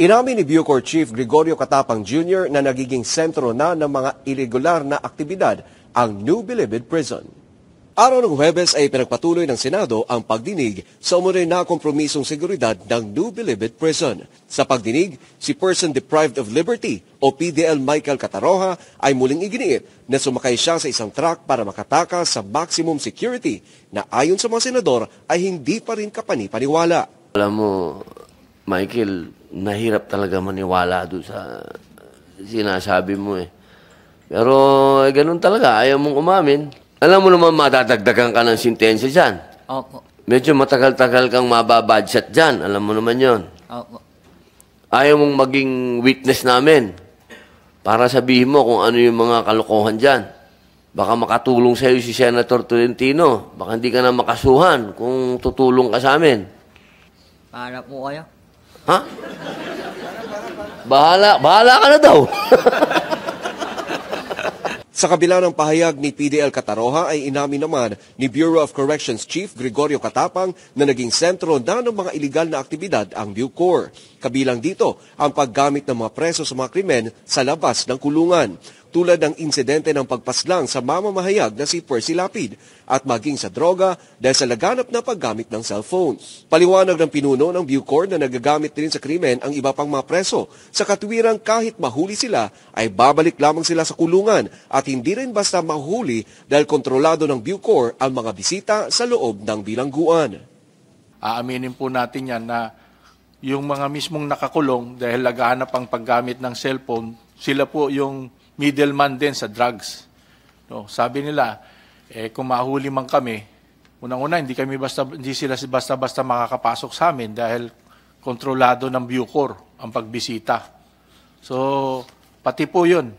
Inamin ni Bucor Chief Gregorio Katapang Jr. na nagiging sentro na ng mga irregular na aktibidad ang New Bilibid Prison. Araw ng Huwebes ay pinagpatuloy ng Senado ang pagdinig sa umunoy na kompromisong seguridad ng New Bilibid Prison. Sa pagdinig, si Person Deprived of Liberty o PDL Michael Cataroha ay muling iginiit na sumakay siya sa isang truck para makatakas sa maximum security na ayon sa mga senador ay hindi pa rin kapanipaniwala. Alam mo, Michael, nahirap talaga maniwala doon sa sinasabi mo eh. Pero eh, ganun talaga, ayaw mong umamin. Alam mo naman madadagdagan ka ng sintensya dyan. Opo. Medyo matagal-tagal kang mababadshot dyan. Alam mo naman yon. Opo. Ayaw mong maging witness namin para sabihin mo kung ano yung mga kalokohan dyan. Baka makatulong sa'yo si Senator Tolentino. Baka hindi ka na makasuhan kung tutulong ka sa amin. Para po kayo. Ha? Bahala, bahala ka na daw. Sa kabila ng pahayag ni PDL Cataroha ay inamin naman ni Bureau of Corrections Chief Gregorio Katapang na naging sentro na ng mga iligal na aktibidad ang Bucor. Kabilang dito ang paggamit ng mga preso sa mga krimen sa labas ng kulungan tulad ng insidente ng pagpaslang sa mamamahayag na si Percy Lapid at maging sa droga dahil sa laganap na paggamit ng cellphones. Paliwanag ng pinuno ng Bucor na nagagamit din sa krimen ang iba pang mga preso sa katwirang kahit mahuli sila ay babalik lamang sila sa kulungan at hindi rin basta mahuli dahil kontrolado ng Bucor ang mga bisita sa loob ng bilangguan. Aaminin po natin yan na yung mga mismong nakakulong dahil lagahanap ang paggamit ng cellphone, sila po yung middleman din sa drugs. No, sabi nila, eh, kung mahuli man kami, unang-una hindi kami basta hindi sila basta-basta makakapasok sa amin dahil kontrolado ng Bucor ang pagbisita. So, pati po 'yun.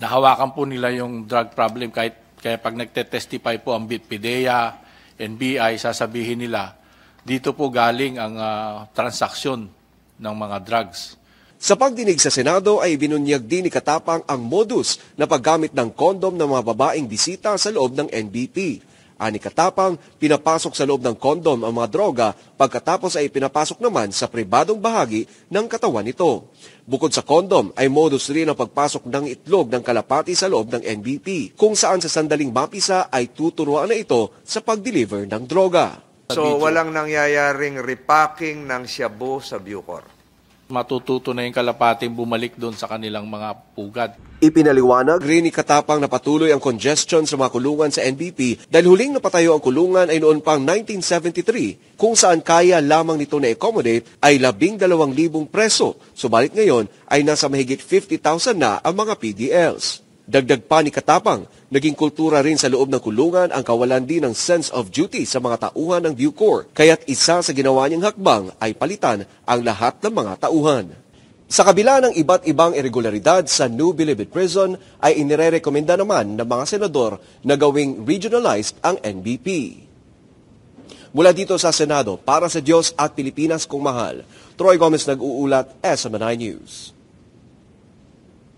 Nahawakan po nila yung drug problem kahit kaya pag nagte-testify po ang PIDEA, NBI, sasabihin nila, dito po galing ang uh, transaksyon ng mga drugs. Sa pagdinig sa Senado ay binunyag din ni Katapang ang modus na paggamit ng kondom ng mga babaeng bisita sa loob ng NBP. Ani Katapang, pinapasok sa loob ng kondom ang mga droga pagkatapos ay pinapasok naman sa pribadong bahagi ng katawan nito. Bukod sa kondom ay modus rin ang pagpasok ng itlog ng kalapati sa loob ng NBP kung saan sa sandaling mapisa ay tuturuan na ito sa pag-deliver ng droga. So walang nangyayaring repacking ng shabu sa Bucor matututo na yung kalapating bumalik doon sa kanilang mga pugad. Ipinaliwanag rin ni Katapang na patuloy ang congestion sa mga kulungan sa NBP dahil huling napatayo ang kulungan ay noon pang 1973 kung saan kaya lamang nito na accommodate ay labing dalawang libong preso. Subalit ngayon ay nasa mahigit 50,000 na ang mga PDLs. Dagdag pa ni Katapang, naging kultura rin sa loob ng kulungan ang kawalan din ng sense of duty sa mga tauhan ng Bucor, kaya't isa sa ginawa niyang hakbang ay palitan ang lahat ng mga tauhan. Sa kabila ng iba't ibang irregularidad sa New Bilibid Prison ay inirerekomenda naman ng mga senador na gawing regionalized ang NBP. Mula dito sa Senado, para sa Diyos at Pilipinas kung mahal, Troy Gomez nag-uulat, SMNI News.